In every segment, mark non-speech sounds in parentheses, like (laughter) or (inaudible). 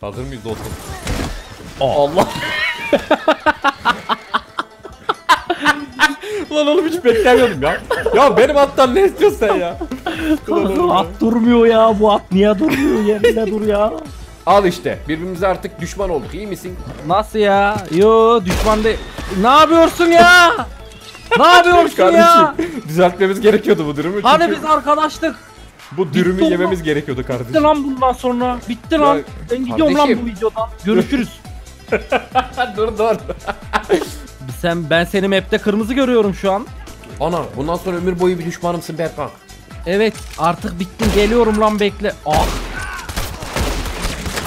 Hazır mıyız dostum? Allah. Lan oğlum hiç beklemiyordum ya. Ya benim attan ne istiyorsun sen ya? Ya. at durmuyor ya bu at niye durmuyor yerinde dur ya. Al işte birbirimize artık düşman olduk iyi misin? Nasıl ya? Yo düşman de... Ne yapıyorsun ya? ne yapıyorsun ya? Kardeşim düzeltmemiz gerekiyordu bu durumu. Hani Çünkü biz arkadaştık. Bu dürümü Bitti yememiz gerekiyordu Bitti kardeşim. lan bundan sonra. Bitti lan. Ya, Ben gidiyorum lan kardeşim. bu videodan. Görüşürüz. (laughs) dur dur. Sen ben seni map'te kırmızı görüyorum şu an. Ana bundan sonra ömür boyu bir düşmanımsın Berkan. Evet artık bittin geliyorum lan bekle. Ah.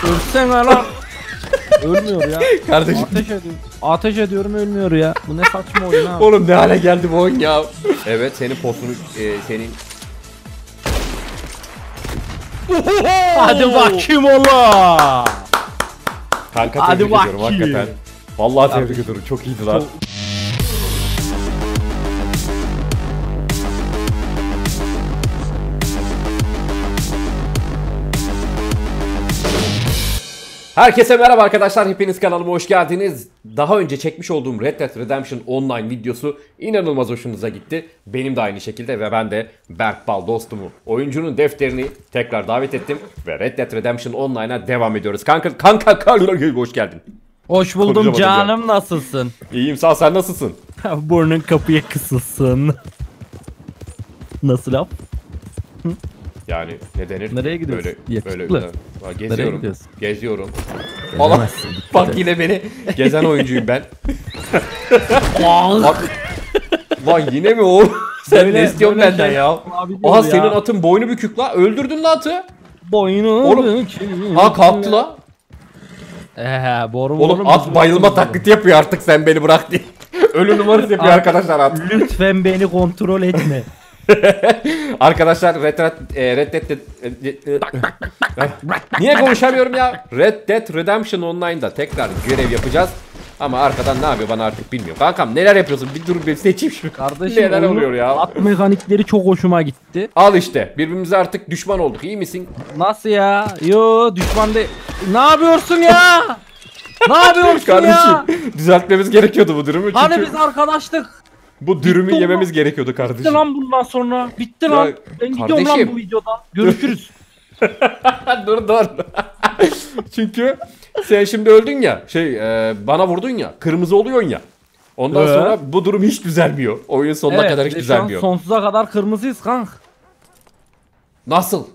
Ölsene lan. (laughs) Ölmüyor ya. Kardeşim. Ateş ediyorum. Ateş ediyorum ölmüyor ya. Bu ne saçma oyun ha. Oğlum ne hale geldi bu oyun ya. Evet senin postunu e, senin Hadi bakayım ola. kanka Hadi tebrik ediyorum bakayım. hakikaten. Vallahi tebrik ediyorum çok iyiydi lan. Çok- Herkese merhaba arkadaşlar. Hepiniz kanalıma hoş geldiniz. Daha önce çekmiş olduğum Red Dead Redemption Online videosu inanılmaz hoşunuza gitti. Benim de aynı şekilde ve ben de Berk Bal dostumu, oyuncunun defterini tekrar davet ettim ve Red Dead Redemption Online'a devam ediyoruz. Kanka kanka kanka (laughs) hoş geldin. Hoş buldum Konuşamadım ya. canım nasılsın? İyiyim sağ sen nasılsın? (laughs) Burnun kapıya kısılsın. Nasıl laf? Yani ne denir? Nereye gidiyorsun? Böyle, Yakışıklı. böyle, Ha, geziyorum. gidiyorsun? Geziyorum. Allah Gelemezsin, dikkat bak et. yine beni gezen oyuncuyum ben. Bak, lan yine mi o? Sen (laughs) Böyle- ne istiyorsun böyle benden şey ya? abi Aha diyor senin ya. atın boynu bükük la. Öldürdün la atı. Boynu Oğlum, bükük. Ha kalktı la. Eee boru Oğlum boru at bayılma boru. taklidi yapıyor artık sen beni bırak diye. (laughs) Ölü numarası yapıyor arkadaşlar at. Lütfen beni kontrol etme. (laughs) (laughs) Arkadaşlar Red Dead e, Red Dead Niye konuşamıyorum ya? Red Dead Redemption Online'da tekrar görev yapacağız. Ama arkadan ne yapıyor bana artık bilmiyorum. Kankam neler yapıyorsun? Bir dur bir seçeyim şunu. Kardeşim neler oluyor ya? At mekanikleri çok hoşuma gitti. Al işte. Birbirimize artık düşman olduk. İyi misin? Nasıl ya? Yo düşman de... Ne yapıyorsun ya? ne yapıyorsun ya? Kardeşim düzeltmemiz gerekiyordu bu durumu. Çünkü Hani biz arkadaştık. Bu dürümü Bitti yememiz oğlum. gerekiyordu Bitti kardeşim. lan bundan sonra. Bitti Ya, lan. Ben gidiyorum lan bu videodan. Görüşürüz. (laughs) dur dur. (laughs) Çünkü sen şimdi öldün ya. Şey e, bana vurdun ya. Kırmızı oluyorsun ya. Ondan Ee? sonra bu durum hiç düzelmiyor. Oyun sonuna kadar hiç an düzelmiyor. sonsuza kadar kırmızıyız kank. Nasıl?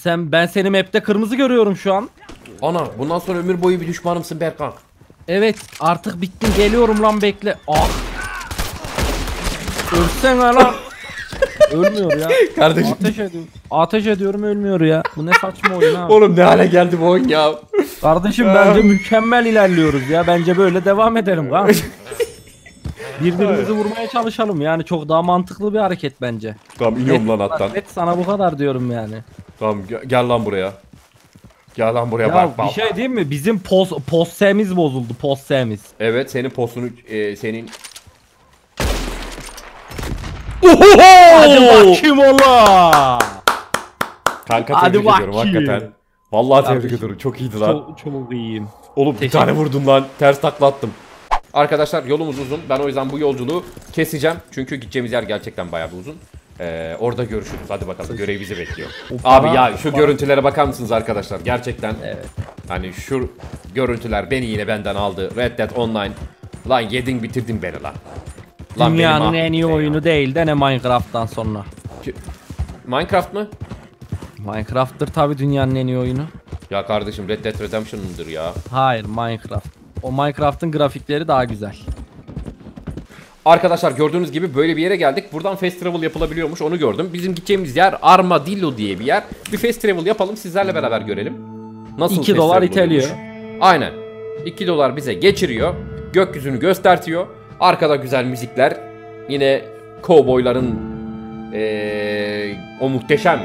Sen ben seni map'te kırmızı görüyorum şu an. Ana bundan sonra ömür boyu bir düşmanımsın Berkan. Evet artık bittin geliyorum lan bekle. Ah. Ölsene lan. Ölmüyor ya. Kardeşim. Ateş ediyorum. Ateş ediyorum ölmüyor ya. Bu ne saçma oyun ha. Oğlum ne hale geldi bu oyun ya. Kardeşim bence mükemmel ilerliyoruz ya. Bence böyle devam edelim kanka. Birbirimizi vurmaya çalışalım yani çok daha mantıklı bir hareket bence. Tamam iniyorum lan attan. Net sana bu kadar diyorum yani. Tamam ge- gel lan buraya. Gel lan buraya Ya bak bak. bir şey diyeyim mi? Bizim pos possemiz bozuldu possemiz. Evet senin postunu e, senin Hadi bakayım ola. Kanka Hadi tebrik ediyorum bakayım. hakikaten. Vallahi tebrik Kardeşim, ediyorum. Çok iyiydi lan. Çok, çok iyiyim. Oğlum bir Teşekkür tane vurdun lan. Ters takla attım. Arkadaşlar yolumuz uzun. Ben o yüzden bu yolculuğu keseceğim. Çünkü gideceğimiz yer gerçekten bayağı bir uzun. Ee, orada görüşürüz. Hadi bakalım. Görev bizi bekliyor. (laughs) Abi ya şu görüntülere bakar mısınız arkadaşlar? Gerçekten Evet. hani şu görüntüler beni yine benden aldı. Red Dead Online. Lan yedin bitirdin beni lan. Lan Dünyanın mahvettin en iyi oyunu değil de ne Minecraft'tan sonra. Minecraft mı? Minecraft'tır tabi dünyanın en iyi oyunu. Ya kardeşim Red Dead Redemption'ındır ya. Hayır Minecraft. O Minecraft'ın grafikleri daha güzel. Arkadaşlar gördüğünüz gibi böyle bir yere geldik. Buradan fast travel yapılabiliyormuş onu gördüm. Bizim gideceğimiz yer Armadillo diye bir yer. Bir fast travel yapalım sizlerle beraber görelim. Nasıl 2 fast dolar iteliyor. Aynen. 2 dolar bize geçiriyor. Gökyüzünü göstertiyor. Arkada güzel müzikler. Yine kovboyların eee, o muhteşem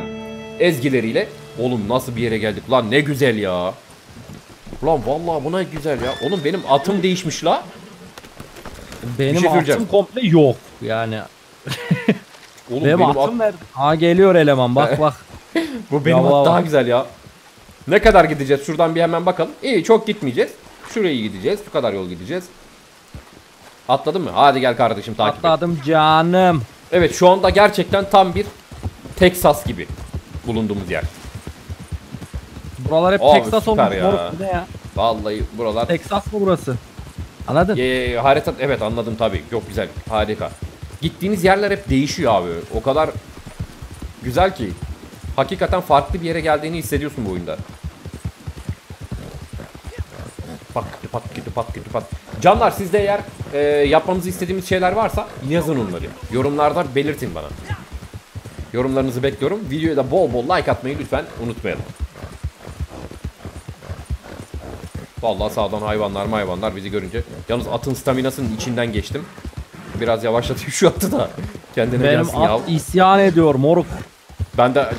ezgileriyle. Oğlum nasıl bir yere geldik lan ne güzel ya. Lan vallahi buna güzel ya. Oğlum benim atım değişmiş la. Benim şey atım komple yok yani. Oğlum Benim, benim, atım at, nerede? Ha geliyor eleman bak (laughs) bak. bu benim Ya at daha güzel ya. Ne kadar gideceğiz? Şuradan bir hemen bakalım. İyi çok gitmeyeceğiz. Şuraya gideceğiz. Şu kadar yol gideceğiz. Atladın mı? Hadi gel kardeşim takip et. Atladım canım. Evet şu anda gerçekten tam bir Texas gibi bulunduğumuz yer. Buralar hep Abi, Texas süper olmuş. ya. ne ya? Vallahi buralar Texas mı burası? Anladın? Ee, harita evet anladım tabii. Çok güzel. Harika. Gittiğiniz yerler hep değişiyor abi. O kadar güzel ki. Hakikaten farklı bir yere geldiğini hissediyorsun bu oyunda. Pat gitti pat gitti pat gitti pat. Canlar sizde eğer e, yapmamızı istediğimiz şeyler varsa yazın onları. Yorumlarda belirtin bana. Yorumlarınızı bekliyorum. Videoya da bol bol like atmayı lütfen unutmayalım. Vallahi sağdan hayvanlar hayvanlar bizi görünce. Yalnız atın staminasının içinden geçtim. Biraz yavaşlatayım şu atı da. Kendine Benim gelsin ya. at isyan ediyor moruk. Ben de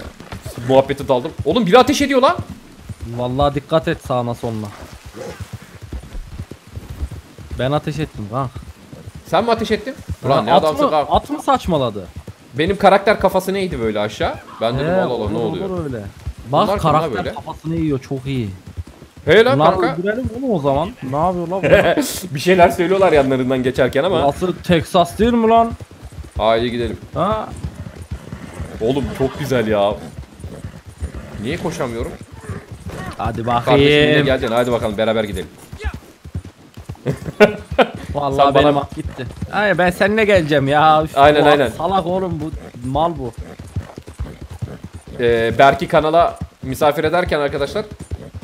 muhabbeti daldım. Oğlum biri ateş ediyor lan. Vallahi dikkat et sağına soluna. Ben ateş ettim kanka. Sen mi ateş ettin? Ulan ne adamsın kanka. at mı saçmaladı? Benim karakter kafası neydi böyle aşağı? Ben dedim He, Allah olur, ne oluyor? olur öyle. Bunlar Bak lan karakter böyle? kafasını yiyor çok iyi. He lan Bunlar kanka. öldürelim onu o zaman. (laughs) Ne yapıyor lan bu? (laughs) bir şeyler söylüyorlar yanlarından geçerken ama. Nasıl Texas değil mi lan? Haydi gidelim. Ha? Oğlum çok güzel ya. Niye koşamıyorum? Hadi Kardeşim yine bakayım. geleceksin. Hadi bakalım beraber gidelim. (laughs) Vallahi Sen bana- benim at gitti. Ay ben seninle geleceğim ya. Üf, Aynen, bu aynen. Salak oğlum bu mal bu. Ee, Berk'i kanala misafir ederken arkadaşlar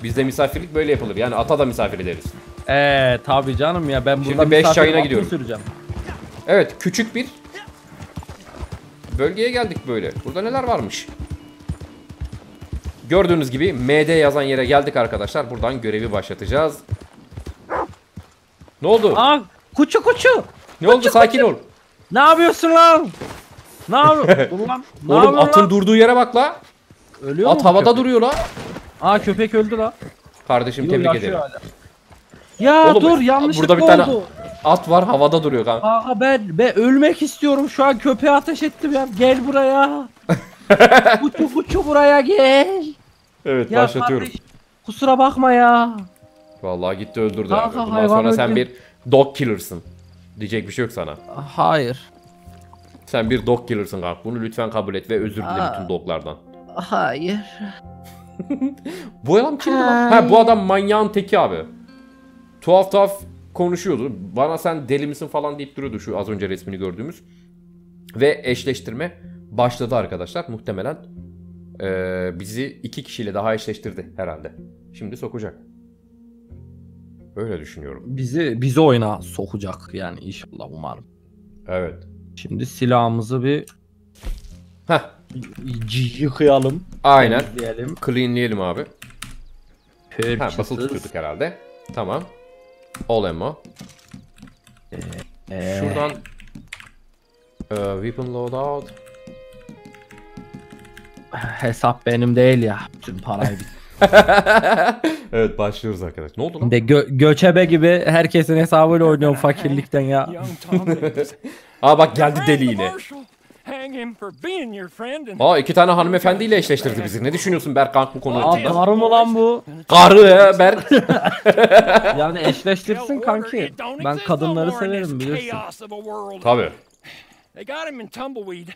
bizde misafirlik böyle yapılır. Yani ata da misafir ederiz. Eee tabi canım ya ben Şimdi burada beş misafir çayına gidiyorum. Süreceğim. Evet küçük bir bölgeye geldik böyle. Burada neler varmış? Gördüğünüz gibi MD yazan yere geldik arkadaşlar. Buradan görevi başlatacağız. Ne oldu? Aa kuçu kuçu. ne oldu? Sakin ol. Ne yapıyorsun lan? Ne (laughs) yapıyorsun? Dur lan. Ne Oğlum atın lan? durduğu yere bak la. Ölüyor At mu havada köpek? duruyor la. Aa köpek öldü la. Kardeşim Yo, tebrik ederim. hala. Ya Oğlum, dur yanlışlıkla burada bir tane- oldu. At var havada duruyor kanka. Aa ben ben ölmek istiyorum şu an köpeğe ateş ettim ya. Gel buraya. (laughs) kuçu kuçu buraya gel. Evet Ya başlatıyorum. kardeş, kusura bakma ya. Vallahi gitti öldürdü Kanka, abi. Bundan hayvan sonra sen öldü. bir dog killer'sın. Diyecek bir şey yok sana. Hayır. Sen bir dog killer'sın kanka. Bunu lütfen kabul et ve özür dile Aa. bütün doglardan. Hayır. (laughs) Bu adam kimdi lan? Ha bu adam manyağın teki abi. Tuhaf tuhaf konuşuyordu. Bana sen deli misin falan deyip duruyordu şu az önce resmini gördüğümüz. Ve eşleştirme başladı arkadaşlar. Muhtemelen eee, bizi iki kişiyle daha eşleştirdi herhalde. Şimdi sokacak. Öyle düşünüyorum. Bizi bizi oyuna sokacak yani inşallah umarım. Evet. Şimdi silahımızı bir Heh. y- yıkayalım. Aynen. Diyelim. Cleanleyelim abi. Ha, basılı Purchases. tutuyorduk herhalde. Tamam. All ammo. Ee, Şuradan eee, weapon loadout. hesap benim değil ya. Bütün parayı bir- (laughs) evet başlıyoruz arkadaşlar. Ne oldu lan? De gö- göçebe gibi herkesin hesabıyla oynuyorum fakirlikten ya. (laughs) Aa bak geldi deli yine. Aa iki tane hanımefendiyle eşleştirdi bizi. Ne düşünüyorsun Berkant bu konu Aa hakkında? karı mı lan bu? Karı ya Berk. (laughs) Yani eşleştirsin kanki. Ben kadınları severim world. Tabii. They got him in tumbleweed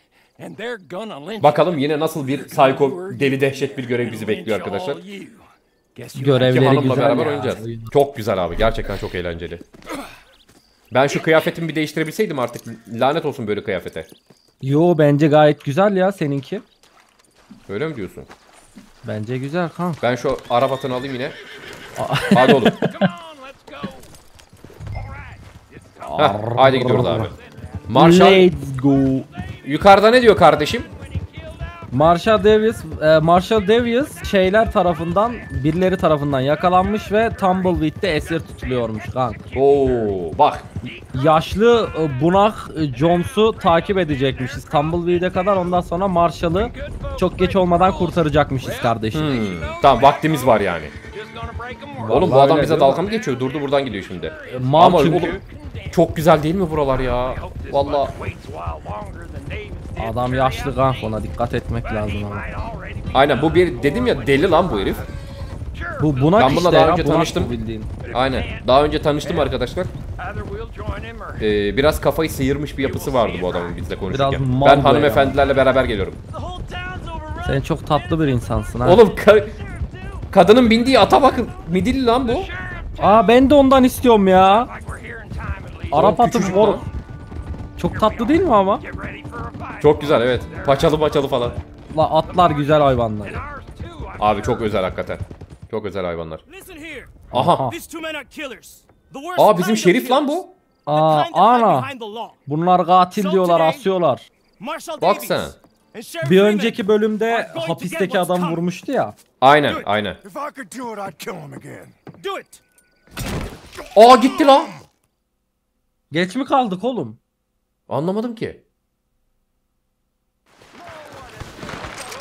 Bakalım yine nasıl bir psycho deli dehşet bir görev bizi bekliyor arkadaşlar. Görevleri güzel beraber ya. oynayacağız. Çok güzel abi. Gerçekten çok eğlenceli. Ben şu kıyafetimi bir değiştirebilseydim artık. Lanet olsun böyle kıyafete. Yo bence gayet güzel ya seninki. Öyle mi diyorsun? Bence güzel kanka. Ben şu arabatını alayım yine. (laughs) Hadi oğlum. Heh, haydi gidiyoruz abi. Marshall Let's go. Yukarıda ne diyor kardeşim? Marshall Davis, e, Marshall Davis şeyler tarafından, birileri tarafından yakalanmış ve Tumbleweed'de esir tutuluyormuş kanka. Oo bak. Yaşlı e, bunak e, Jones'u takip edecekmişiz Tumbleweed'e kadar ondan sonra Marshall'ı çok geç olmadan kurtaracakmışız kardeşim. Hmm, tamam vaktimiz var yani. 'em Oğlum bu Vallahi adam bize dalga mı geçiyor? Durdu buradan gidiyor şimdi. E, Ama çünkü. oğlum çok güzel değil mi buralar ya? Valla Adam yaşlı kanka ona dikkat etmek lazım ama. Aynen bu bir dedim ya deli lan bu herif. Bu bunak Ben işte bununla daha ya, önce tanıştım. bildiğin. Aynen. Daha önce tanıştım arkadaşlar. Ee, biraz kafayı sıyırmış bir yapısı vardı bu adamın bizle konuşurken. Ben hanımefendilerle beraber geliyorum. Sen çok tatlı bir insansın ha. Oğlum ka- kadının bindiği ata bakın. Midilli lan bu. Aa ben de ondan istiyorum ya. Arap atı küçücük mor. lan. Çok tatlı değil mi ama? Çok güzel evet. Paçalı paçalı falan. La atlar güzel hayvanlar. Abi çok özel hakikaten. Çok özel hayvanlar. Aha. Aa bizim şerif lan bu. Aa ana. Bunlar katil diyorlar asıyorlar. Bak sen. Bir önceki bölümde hapisteki adam vurmuştu ya. Aynen aynen. Aa gitti lan. Geç mi kaldık oğlum? Anlamadım ki.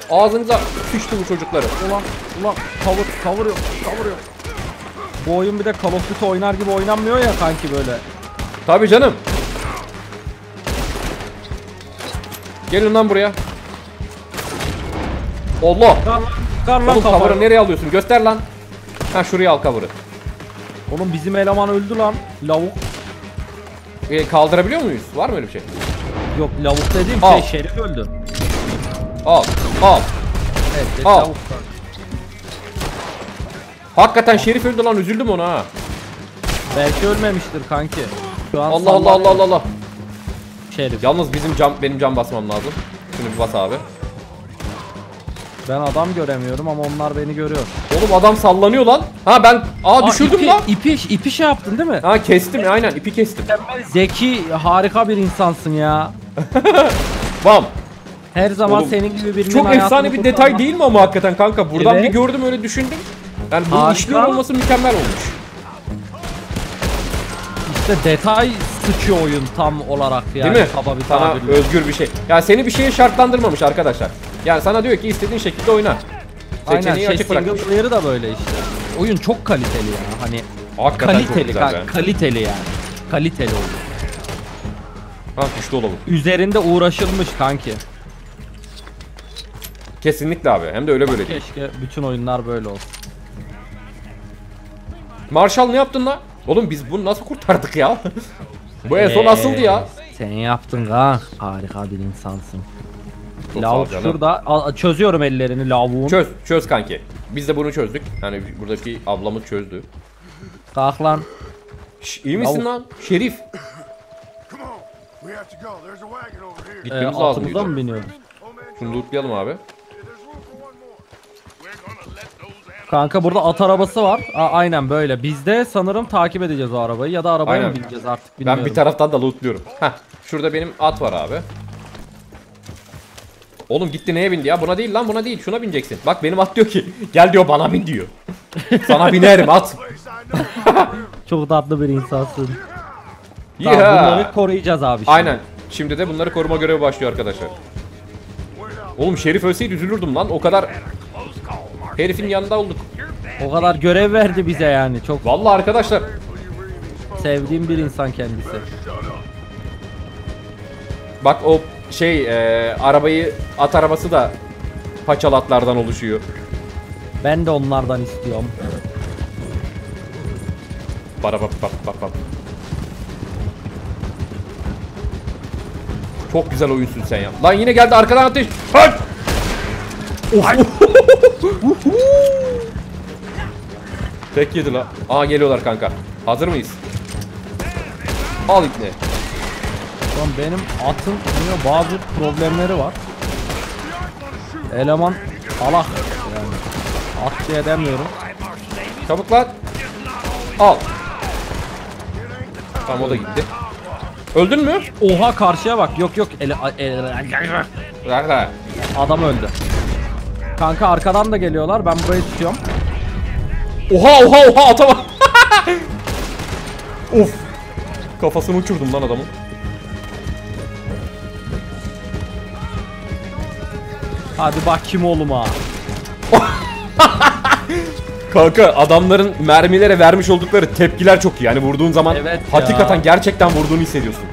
Ağzınıza sıçtı bu çocukları. Ulan ulan cover cover yok cover yok. Bu oyun bir de Call of Duty oynar gibi oynanmıyor ya kanki böyle. Tabii canım. Gelin lan buraya. Allah. Kar lan, cover'ı nereye alıyorsun? Göster lan. Ha şuraya al cover'ı. Oğlum bizim eleman öldü lan. Lavuk. Ee, kaldırabiliyor muyuz? Var mı öyle bir şey? Yok lavuk dediğim Al. şey şerif öldü. Al. Al. Evet, evet Al. lavuk. Hakikaten Şerif öldü lan üzüldüm ona ha. Belki ölmemiştir kanki. Şu an Allah Allah Allah Allah Allah. Şerif. Yalnız bizim cam benim cam basmam lazım. Şunu bir bas abi. Ben adam göremiyorum ama onlar beni görüyor. Oğlum adam sallanıyor lan. Ha ben aa düşürdüm ipi, lan. Ipi, ipi şey yaptın değil mi? Ha kestim aynen ipi kestim. Zeki harika bir insansın ya. (laughs) Bam. Her zaman Oğlum, senin gibi birinin Çok efsane bir detay değil mi ama hakikaten kanka? Buradan Evet. bir gördüm öyle düşündüm. Yani bunun Harika. işliyor olması mükemmel olmuş. İşte detay sıçıyor oyun tam olarak yani. Değil mi? Kaba bir Sana tabirle. özgür bir şey. Ya seni bir şeye şartlandırmamış arkadaşlar. Yani sana diyor ki istediğin şekilde oyna. Aynen Seçeneği şey açık single bırakmış. player'ı da böyle işte. Oyun çok kaliteli ya. Hani Hakikaten çok kaliteli güzel ka- be. kaliteli yani. Kaliteli oyun. Ha düştü olalım. Üzerinde uğraşılmış kanki. Kesinlikle abi. Hem de öyle böyle değil. Keşke bütün oyunlar böyle olsun. Marshall ne yaptın lan? Oğlum biz bunu nasıl kurtardık ya? (laughs) Bu en son Ee, asıldı ya. Sen yaptın ha. Harika bir insansın. Çok Lavuk canım. şurada. Al- çözüyorum ellerini lavuğun. Çöz, çöz kanki. Biz de bunu çözdük. Yani buradaki ablamız çözdü. Kalk lan. Şş, iyi misin Lavuk. lan? Şerif. A here. Ee, Gitmemiz lazım. altımıza mı biniyoruz? Şunu lootlayalım abi. Kanka burada at arabası var. Aa, aynen böyle. Biz de sanırım takip edeceğiz o arabayı ya da arabaya Aynen. mı bineceğiz artık bilmiyorum. Ben bir taraftan da lootluyorum. Heh. Şurada benim at var abi. Oğlum gitti neye bindi ya? Buna değil lan buna değil. Şuna bineceksin. Bak benim at diyor ki gel diyor bana bin diyor. (laughs) Sana binerim at. (laughs) Çok tatlı bir insansın. Tamam, bunları koruyacağız abi şimdi. Aynen. Şimdi de bunları koruma görevi başlıyor arkadaşlar. Oğlum Şerif ölseydi üzülürdüm lan. O kadar herifin yanında olduk. O kadar görev verdi bize yani. Çok Vallahi arkadaşlar. sevdiğim bir insan kendisi. Bak o şey e, arabayı at arabası da paçalı atlardan oluşuyor. Ben de onlardan istiyorum. Para bak bak bak bak. Çok güzel oyunsun sen ya. Lan yine geldi arkadan ateş. Hadi. (laughs) Tek yedi la. Aa geliyorlar kanka. Hazır mıyız? Al ipne. Şu an benim atın bazı problemleri var. Eleman salak yani. At diye demiyorum. Çabuk lan. Al. Tamam o da gitti. Öldün mü? Oha karşıya bak. Yok yok. Ele, ele- Nerede? adam öldü. Kanka arkadan da geliyorlar. Ben burayı tutuyorum. Oha oha oha ata bak. (laughs) of. Kafasını uçurdum lan adamın. Hadi bak kim oğlum ha. (laughs) Kanka adamların mermilere vermiş oldukları tepkiler çok iyi. Yani vurduğun zaman Evet ya. hakikaten gerçekten vurduğunu hissediyorsun.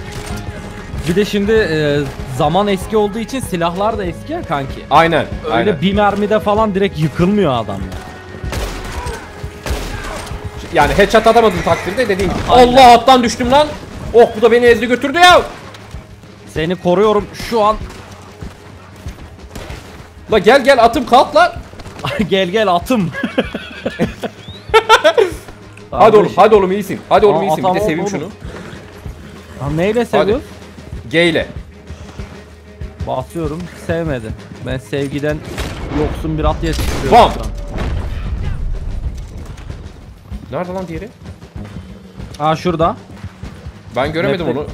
Bir de şimdi e, zaman eski olduğu için silahlar da eski ya kanki. Aynen. Öyle aynen. bir mermide falan direkt yıkılmıyor adam ya. Yani headshot atamadığım takdirde dediğim gibi. Aynen. Allah attan düştüm lan. Oh bu da beni ezdi götürdü ya. Seni koruyorum şu an. La gel gel atım kalk lan. gel gel atım. (laughs) Hadi oğlum hadi oğlum iyisin. Hadi oğlum Aa, iyisin. Bir de seveyim şunu. Ha, neyle seviyor? G ile. Basıyorum sevmedi. Ben sevgiden yoksun bir at yetiştiriyorum. Bam! Nerede lan diğeri? Ha şurada. Ben göremedim Map'te- onu.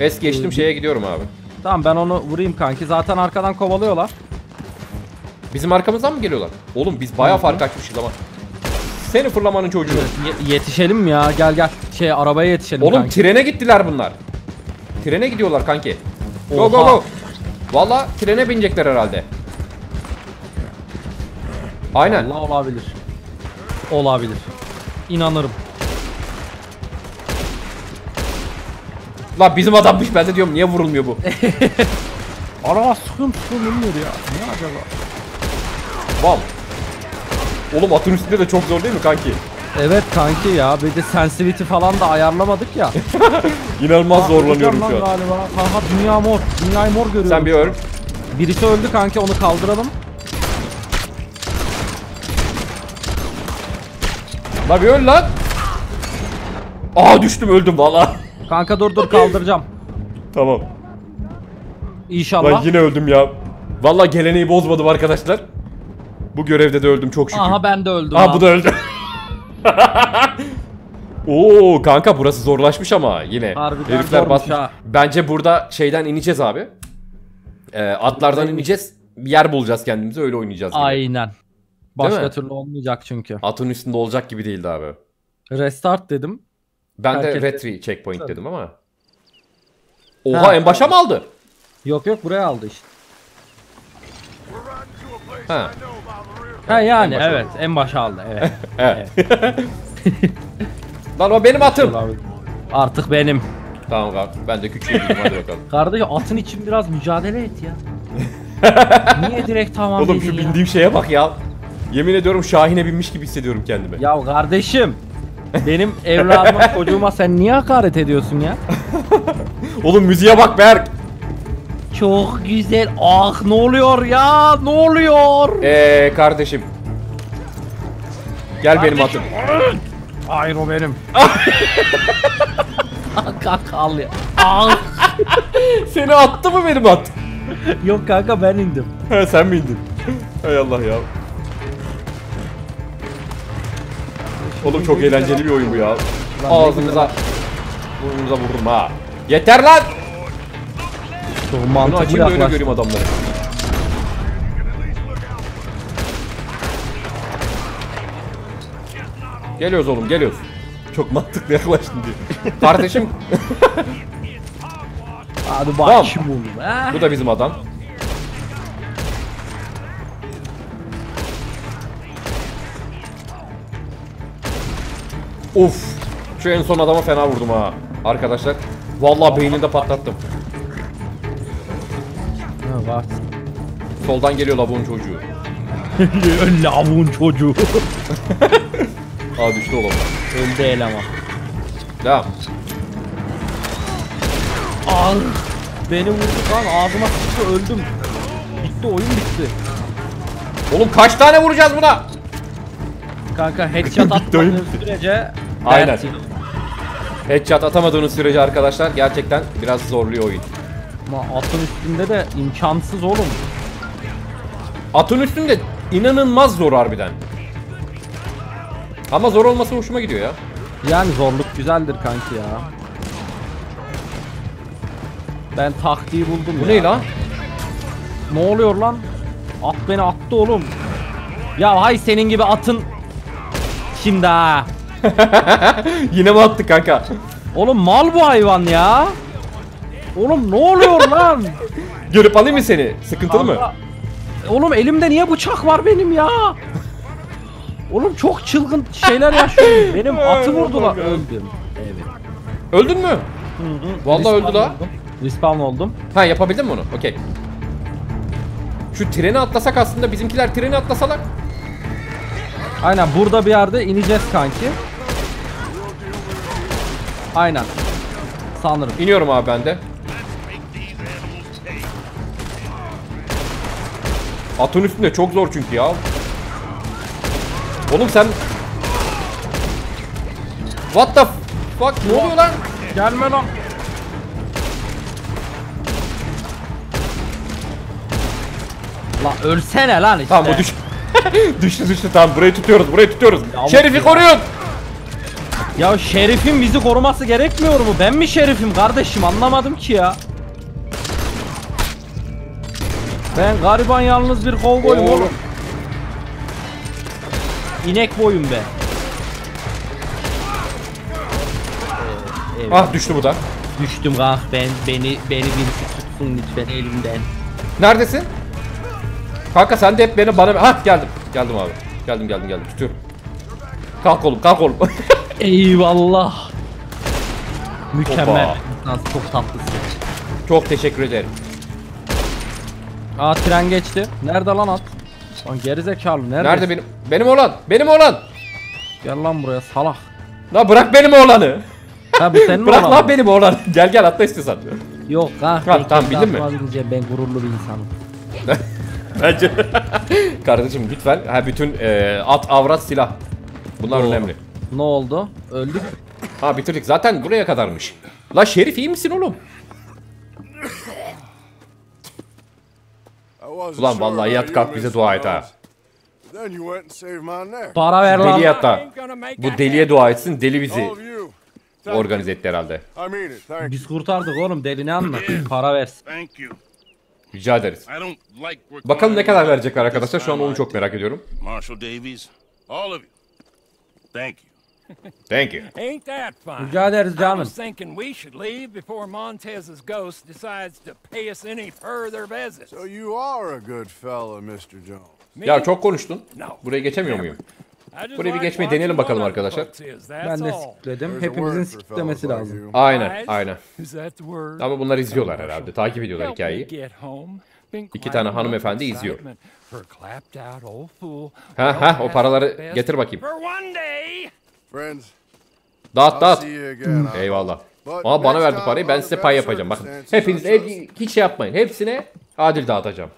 Es geçtim şeye gidiyorum abi. Tamam ben onu vurayım kanki. Zaten arkadan kovalıyorlar. Bizim arkamızdan mı geliyorlar? Oğlum biz bayağı fark açmışız ama. Seni fırlamanın çocuğu. Ye- yetişelim mi ya? Gel gel. Şey arabaya yetişelim Oğlum kanki. trene gittiler bunlar. Trene gidiyorlar kanki. Go go go. Valla trene binecekler herhalde. Aynen. Allah olabilir. Olabilir. İnanırım. La bizim adammış ben de diyorum niye vurulmuyor bu? (laughs) Araba sıkın ölmüyor ya. Ne acaba? Bam. Oğlum atın üstünde de çok zor değil mi kanki? Evet kanki ya. Bir de sensitivity falan da ayarlamadık ya. (laughs) İnanılmaz zorlanıyorum şu an. Galiba. Aha dünya mor. Dünyayı mor görüyorum. Sen bir öl. Birisi öldü kanki onu kaldıralım. La bir öl lan. Aa düştüm öldüm valla. Kanka dur dur kaldıracağım. (laughs) tamam. İnşallah. Lan yine öldüm ya. Valla geleneği bozmadım arkadaşlar. Bu görevde de öldüm çok şükür. Aha ben de öldüm. Aa ha. bu da öldü. (laughs) Oo kanka burası zorlaşmış ama yine. Harbiden Herifler basmış. ha. Bence burada şeyden ineceğiz abi. Ee, atlardan ineceğiz. Bir yer bulacağız kendimize öyle oynayacağız. gibi. Aynen. Başka türlü olmayacak çünkü. Atın üstünde olacak gibi değildi abi. Restart dedim. Ben de Herkes- retry checkpoint dedim ama. Oha Ha. en başa mı aldı? Yok yok buraya aldı işte. Ha. Ha yani En evet en başa aldı evet. Evet. Lan o benim atım. Artık benim. tamam kanka ben de küçüğüm hadi bakalım. Kardeş atın için biraz mücadele et ya. (laughs) Niye direkt tamam Oğlum şu ya? bindiğim şeye bak ya. Yemin ediyorum Şahin'e binmiş gibi hissediyorum kendimi. Ya kardeşim benim evladıma (laughs) çocuğuma sen niye hakaret ediyorsun ya? Oğlum müziğe bak Berk. Çok güzel. Ah ne oluyor ya? Ne oluyor? Ee, kardeşim. Gel benim atım. Hayır o benim. (laughs) kanka al ya. Ah. (laughs) Seni attı mı benim at? Yok kanka ben indim. He sen mi indin? Hay Allah ya. Oğlum çok eğlenceli bir oyun bu ya. Ağzınıza burnunuza vururum ha. Yeter lan! Çok Bunu mantıklı açayım da öyle yaklaştın. göreyim adamları. Geliyoruz oğlum geliyoruz. Çok mantıklı yaklaştın diye. Kardeşim (laughs) Hadi bak Tamam. bunu. Ha? bu da bizim adam. Uf. Şu en son adama fena vurdum ha. Arkadaşlar. Vallahi beyninde patlattım. Var. Soldan geliyor lavuğun çocuğu. (laughs) Lavuğun çocuğu. (laughs) Aa düştü oğlum. Öldü eleman. Devam. Ah. Beni vurdu lan ağzıma sıçtı öldüm. Bitti oyun bitti. Oğlum kaç tane vuracağız buna? Kanka (laughs) headshot atmadığın sürece Aynen. dert. Headshot atamadığınız sürece arkadaşlar gerçekten biraz zorluyor oyun. Ama atın üstünde de imkansız oğlum. Atın üstünde inanılmaz zor harbiden. Ama zor olması hoşuma gidiyor ya. Yani zorluk güzeldir kanki ya. Ben taktiği buldum Bu ya. ne lan? Ne oluyor lan? At beni attı oğlum. Ya hay senin gibi atın. Şimdi ha. (laughs) Yine mi attı kanka? Oğlum mal bu hayvan ya. Oğlum ne oluyor lan? (laughs) Görüp alayım mı seni? Sıkıntılı mı? Oğlum elimde niye bıçak var benim ya? Oğlum çok çılgın şeyler yaşıyorum. (laughs) Benim atı vurdular. Öldüm. Evet. Öldün mü? Vallahi Respawn öldü la. oldum. Respawn oldum. Ha yapabildin mi onu? Okey. Şu treni atlasak aslında bizimkiler treni atlasalar. Aynen burada bir yerde ineceğiz kanki. Aynen. Sanırım. İniyorum abi ben de. Atın üstünde çok zor çünkü ya. Oğlum sen... What the fuck? Ne oluyor lan? Gelme lan. La ölsene lan işte. Tamam bu düş... (laughs) düştü düştü tamam burayı tutuyoruz burayı tutuyoruz. Ya Şerifi ya. koruyun. Ya şerifin bizi koruması gerekmiyor mu? Ben mi şerifim kardeşim anlamadım ki ya. Ben gariban yalnız bir kovboyum Oğlum. oğlum. İnek boyum be. Evet, Ah düştü bu da. düştüm kank ben beni beni birisi tutsun lütfen elimden. Neredesin? Kanka sen de hep beni bana... Hah geldim. Geldim abi. Geldim geldim geldim tutuyorum. Kalk oğlum kalk oğlum. (laughs) Eyvallah. Mükemmel. İnsansın, Çok tatlısın. Çok teşekkür ederim. Aa tren geçti. Nerede lan at? Lan gerizekalı nerede? Nerede benim? Benim oğlan. Benim oğlan. Gel lan buraya salak. La bırak benim oğlanı. Ha bu senin (laughs) Bırak olan lan mı? benim oğlanı. (laughs) Gel gel atla istiyorsan. Yok ha. Tamam, bildin mi? mi? Ben gururlu bir insanım. (laughs) Bence. Kardeşim lütfen. Ha bütün e, at, avrat, silah. Bunlar Doğru. önemli. Ne oldu? Öldük. Ha bitirdik. Zaten buraya kadarmış. La Şerif iyi misin oğlum? Ulan vallahi yat kalk bize dua et ha. Para ver lan. Ain't gonna make Bu deliye dua etsin. Deli bizi organize etti herhalde. Biz kurtardık oğlum deli ne anlat? (clears throat) Para versin. Rica ederiz. Bakalım ne kadar verecekler arkadaşlar. Şu an onu çok merak ediyorum. Marshall Davies, all of you. Thank you. Thank you. Ain't that fine? Rica ederiz I canım. was thinking we should leave before Montez's ghost decides to pay us any further visits. So you are a good fella, Mr. Jones. Ya çok konuştun. Buraya geçemiyor muyum? I buraya bir geçmeyi deneyelim bakalım arkadaşlar. Ben de sikledim. Hepimizin siklemesi lazım. Aynen, aynen. Ama bunlar izliyorlar herhalde. Takip ediyorlar hikayeyi. İki tane hanımefendi izliyor. Ha, ha, o paraları getir bakayım. Dağıt dağıt. I Eyvallah. Ama bana verdi parayı ben size pay yapacağım. Bakın hepiniz trust. hiç şey yapmayın. Hepsine adil dağıtacağım.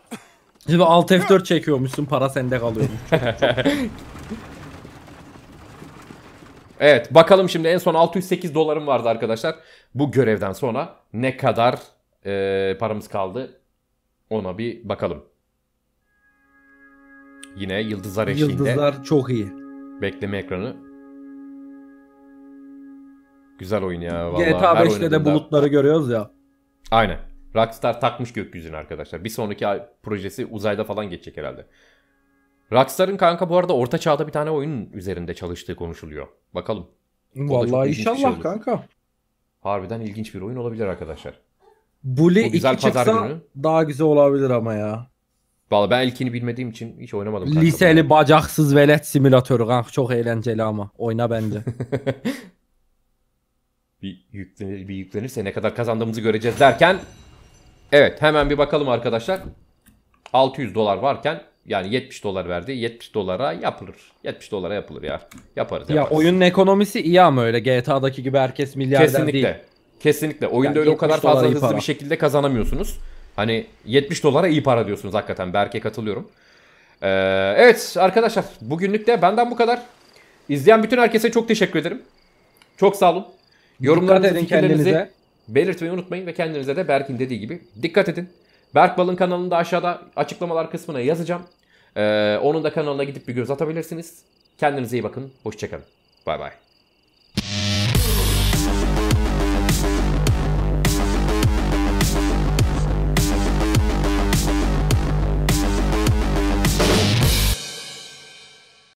Şimdi alt F4 çekiyormuşsun para sende kalıyormuş. (laughs) Evet bakalım şimdi en son 608 dolarım vardı arkadaşlar. Bu görevden sonra ne kadar e, paramız kaldı ona bir bakalım. Yine yıldızlar eşliğinde Yıldızlar çok iyi. bekleme ekranı. Güzel oyun ya vallahi. GTA Her 5'te de bulutları görüyoruz ya. Aynen. Rockstar takmış gökyüzüne arkadaşlar. Bir sonraki projesi uzayda falan geçecek herhalde. Rockstar'ın kanka bu arada orta çağda bir tane oyun üzerinde çalıştığı konuşuluyor. Bakalım. Vallahi şey inşallah olur. kanka. Harbiden ilginç bir oyun olabilir arkadaşlar. Bully Bu 2 güzel pazar çıksa günü. daha güzel olabilir ama ya. Vallahi ben ilkini bilmediğim için hiç oynamadım. kanka. Liseli bacaksız velet simülatörü kanka çok eğlenceli ama. Oyna bence. (laughs) bir, yüklenir, bir yüklenirse ne kadar kazandığımızı göreceğiz derken evet hemen bir bakalım arkadaşlar. 600 dolar varken yani 70 dolar verdi. 70 dolara yapılır. 70 dolara yapılır ya. Yaparız. ya yaparız. oyunun ekonomisi iyi ama öyle GTA'daki gibi herkes milyarder Kesinlikle. değil. Kesinlikle. Oyunda Yani öyle o 70 kadar fazla hızlı para. bir şekilde kazanamıyorsunuz. Hani 70 dolara iyi para diyorsunuz hakikaten. Berke katılıyorum. Ee, evet arkadaşlar bugünlük de benden bu kadar. İzleyen bütün herkese çok teşekkür ederim. Çok sağ olun. Yorumlarınızı, edin kendinize. belirtmeyi unutmayın ve kendinize de Berk'in dediği gibi dikkat edin. Berk Bal'ın kanalını da aşağıda açıklamalar kısmına yazacağım. Ee, onun da kanalına gidip bir göz atabilirsiniz. Kendinize iyi bakın. Hoşçakalın. Bay bay.